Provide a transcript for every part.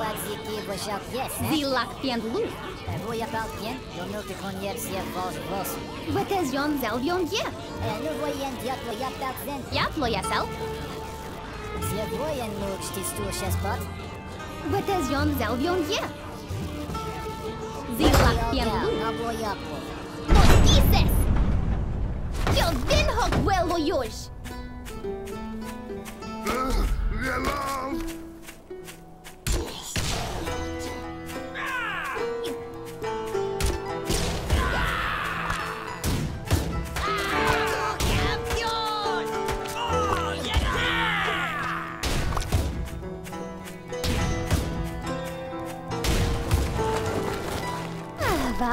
Wag ziki vajak yes. Zilak piend lu. Voy a bien, yo no te conyer si vos vos. Vatez yon zelvion ye. Nu voyen diatlo yaptak zen. Yaplo yasel. Si voyen much ti stuches bot. Vatez yon zelvion ye. Zilak piend lu. Na voy up. Mosquises! Yo vinhok vuelo yosh.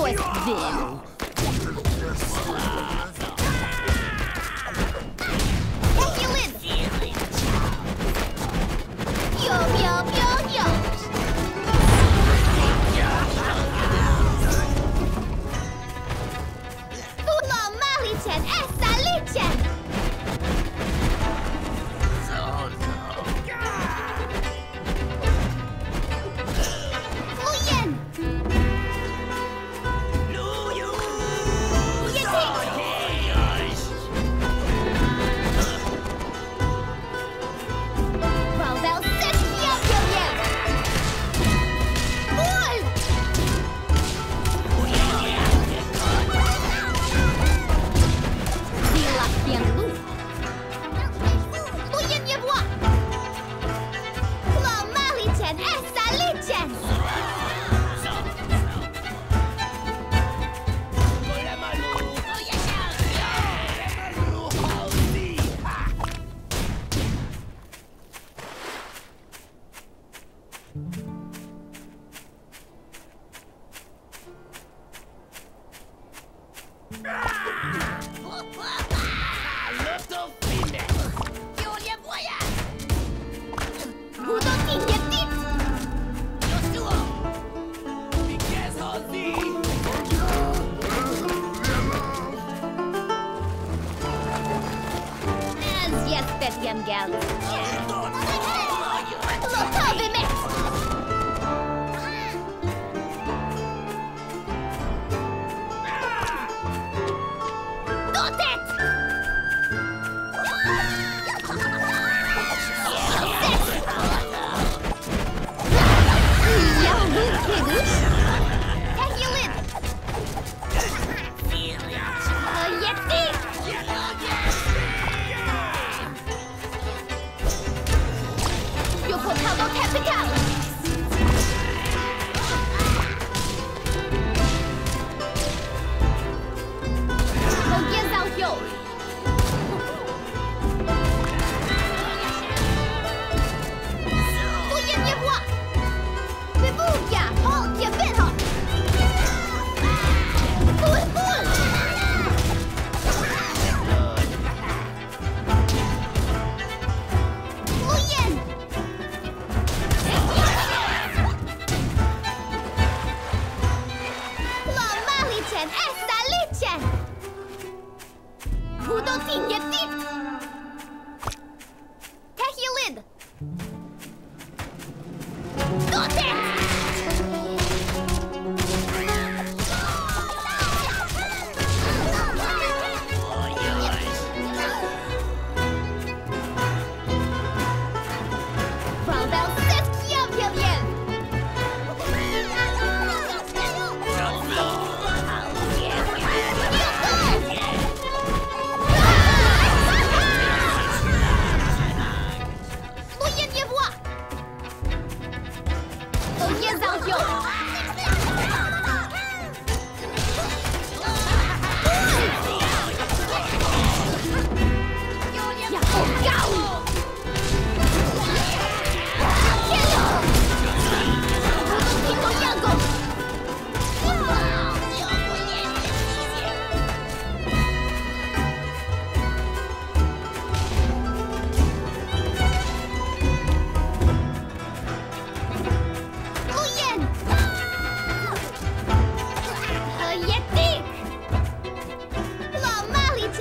Voice. Ekilin! Yo, yo, yo, yo! Uno Malichen, essa Lichen!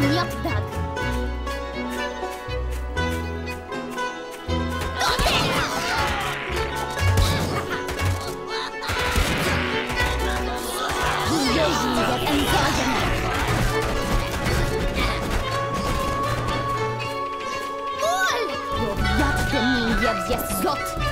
Jak tak? Jeździ